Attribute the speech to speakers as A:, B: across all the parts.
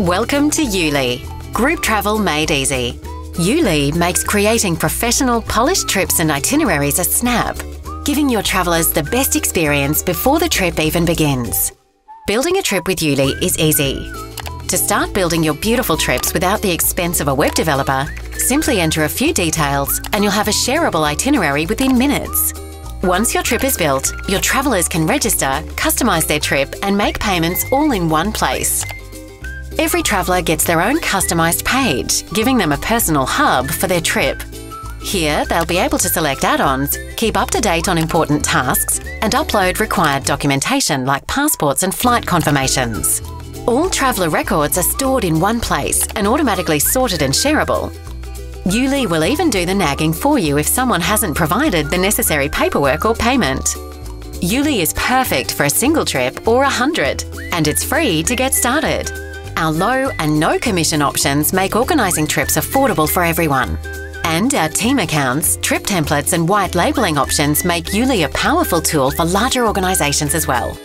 A: Welcome to YouLi, group travel made easy. YouLi makes creating professional, polished trips and itineraries a snap, giving your travellers the best experience before the trip even begins. Building a trip with YouLi is easy. To start building your beautiful trips without the expense of a web developer, simply enter a few details and you'll have a shareable itinerary within minutes. Once your trip is built, your travellers can register, customise their trip, and make payments all in one place. Every traveller gets their own customised page, giving them a personal hub for their trip. Here, they'll be able to select add ons, keep up to date on important tasks, and upload required documentation like passports and flight confirmations. All traveller records are stored in one place and automatically sorted and shareable, YouLi will even do the nagging for you if someone hasn't provided the necessary paperwork or payment. YouLi is perfect for a single trip or a hundred, and it's free to get started. Our low and no commission options make organising trips affordable for everyone. And our team accounts, trip templates, and white labelling options make YouLi a powerful tool for larger organisations as well.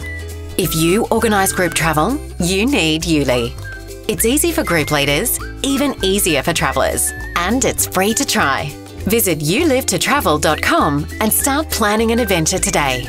A: If you organise group travel, you need YouLi. It's easy for group leaders, even easier for travellers, and it's free to try. Visit youlivetotravel.com and start planning an adventure today.